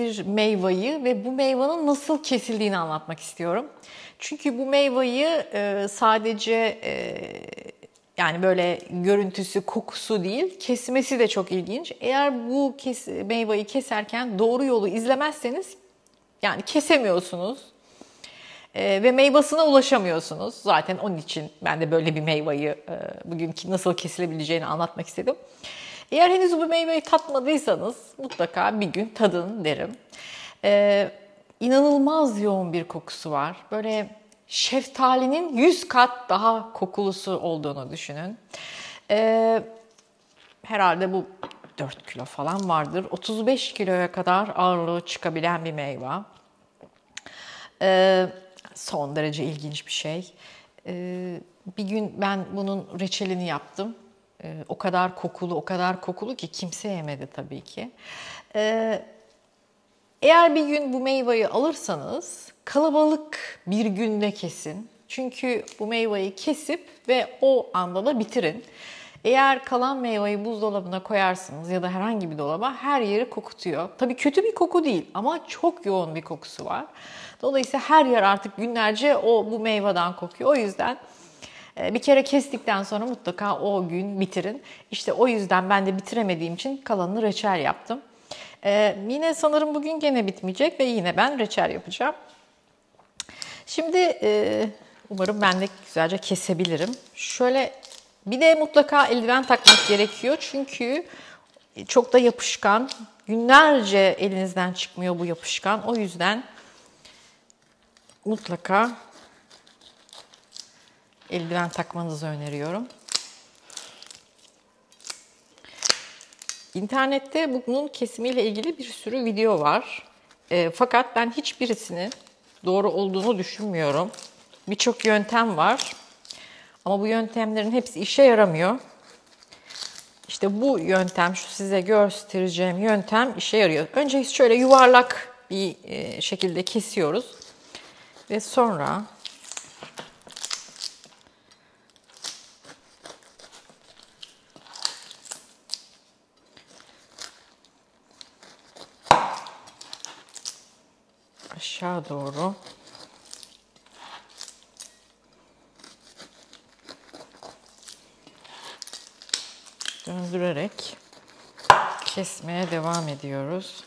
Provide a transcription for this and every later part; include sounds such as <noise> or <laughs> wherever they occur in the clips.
Bir meyveyi ve bu meyvanın nasıl kesildiğini anlatmak istiyorum. Çünkü bu meyveyi e, sadece e, yani böyle görüntüsü, kokusu değil, kesmesi de çok ilginç. Eğer bu kes, meyveyi keserken doğru yolu izlemezseniz yani kesemiyorsunuz e, ve meyvasına ulaşamıyorsunuz. Zaten onun için ben de böyle bir meyveyi bugünkü nasıl kesilebileceğini anlatmak istedim. Eğer henüz bu meyveyi tatmadıysanız mutlaka bir gün tadın derim. Ee, inanılmaz yoğun bir kokusu var. Böyle şeftalinin 100 kat daha kokulusu olduğunu düşünün. Ee, herhalde bu 4 kilo falan vardır. 35 kiloya kadar ağırlığı çıkabilen bir meyve. Ee, son derece ilginç bir şey. Ee, bir gün ben bunun reçelini yaptım. Ee, o kadar kokulu, o kadar kokulu ki kimse yemedi tabii ki. Ee, eğer bir gün bu meyveyi alırsanız kalabalık bir günde kesin. Çünkü bu meyveyi kesip ve o anda da bitirin. Eğer kalan meyveyi buzdolabına koyarsınız ya da herhangi bir dolaba her yeri kokutuyor. Tabii kötü bir koku değil ama çok yoğun bir kokusu var. Dolayısıyla her yer artık günlerce o bu meyveden kokuyor. O yüzden bir kere kestikten sonra mutlaka o gün bitirin. İşte o yüzden ben de bitiremediğim için kalanını reçel yaptım. Ee, yine sanırım bugün gene bitmeyecek ve yine ben reçel yapacağım. Şimdi e, umarım ben de güzelce kesebilirim. Şöyle bir de mutlaka eldiven takmak gerekiyor çünkü çok da yapışkan. Günlerce elinizden çıkmıyor bu yapışkan. O yüzden mutlaka eldiven takmanızı öneriyorum. İnternette bunun kesimiyle ilgili bir sürü video var. E, fakat ben hiçbirisinin doğru olduğunu düşünmüyorum. Birçok yöntem var. Ama bu yöntemlerin hepsi işe yaramıyor. İşte bu yöntem, şu size göstereceğim yöntem işe yarıyor. Önce şöyle yuvarlak bir e, şekilde kesiyoruz. Ve sonra aşağı doğru döndürerek kesmeye devam ediyoruz.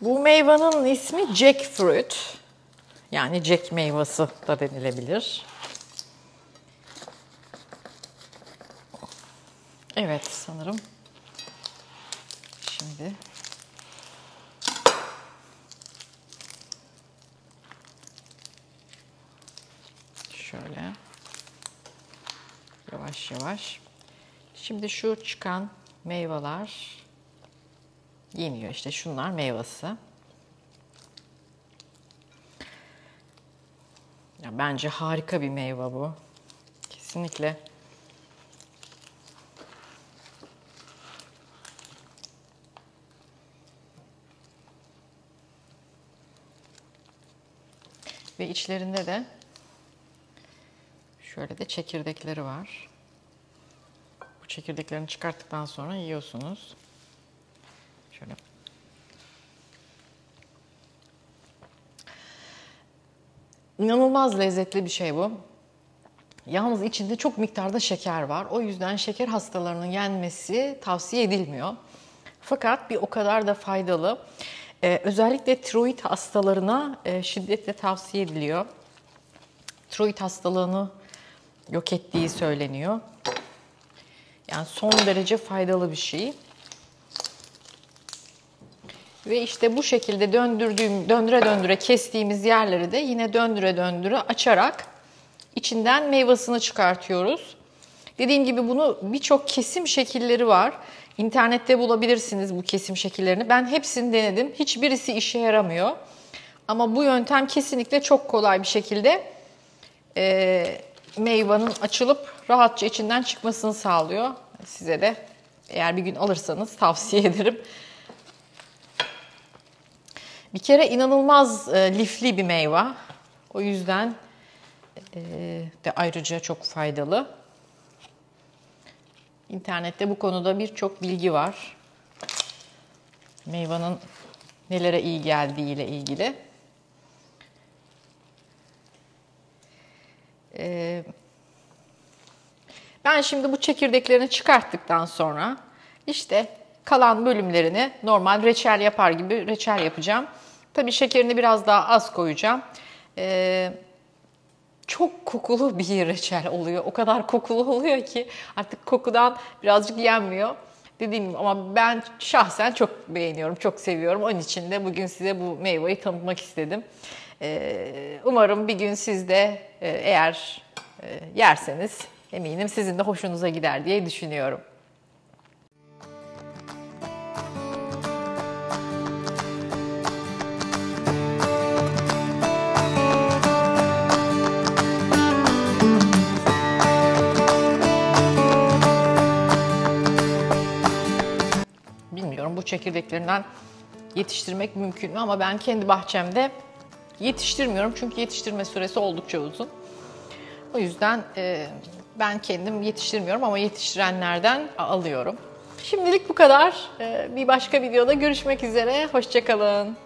Bu meyvanın ismi jackfruit. Yani jack meyvesi da denilebilir. Evet sanırım. Şimdi şöyle yavaş yavaş. Şimdi şu çıkan meyveler yeniyor. İşte şunlar meyvesi. Ya bence harika bir meyve bu. Kesinlikle. Ve içlerinde de şöyle de çekirdekleri var. Bu çekirdeklerini çıkarttıktan sonra yiyorsunuz. Şöyle. İnanılmaz lezzetli bir şey bu. Yalnız içinde çok miktarda şeker var. O yüzden şeker hastalarının yenmesi tavsiye edilmiyor. Fakat bir o kadar da faydalı. Ee, özellikle tiroid hastalarına e, şiddetle tavsiye ediliyor. Tiroid hastalığını yok ettiği söyleniyor. Yani son derece faydalı bir şey. Ve işte bu şekilde döndürdüğüm, döndüre döndüre kestiğimiz yerleri de yine döndüre döndüre açarak içinden meyvasını çıkartıyoruz. Dediğim gibi bunu birçok kesim şekilleri var. İnternette bulabilirsiniz bu kesim şekillerini. Ben hepsini denedim. Hiçbirisi işe yaramıyor. Ama bu yöntem kesinlikle çok kolay bir şekilde e, meyvanın açılıp rahatça içinden çıkmasını sağlıyor. Size de eğer bir gün alırsanız tavsiye <laughs> ederim. Bir kere inanılmaz e, lifli bir meyve. O yüzden e, de ayrıca çok faydalı. İnternette bu konuda birçok bilgi var. Meyvanın nelere iyi geldiği ile ilgili. Ee, ben şimdi bu çekirdeklerini çıkarttıktan sonra işte kalan bölümlerini normal reçel yapar gibi reçel yapacağım. Tabii şekerini biraz daha az koyacağım. Ee, çok kokulu <laughs> bir reçel oluyor. O kadar kokulu oluyor ki artık kokudan birazcık yenmiyor. Dediğim gibi ama ben şahsen çok beğeniyorum, çok seviyorum. Onun için de bugün size bu meyveyi tanıtmak istedim. Ee, umarım bir gün siz de e, eğer e, yerseniz eminim sizin de hoşunuza gider diye düşünüyorum. Çekirdeklerinden yetiştirmek mümkün mü ama ben kendi bahçemde yetiştirmiyorum çünkü yetiştirme süresi oldukça uzun. O yüzden e, ben kendim yetiştirmiyorum ama yetiştirenlerden alıyorum. Şimdilik bu kadar. E, bir başka videoda görüşmek üzere. Hoşçakalın.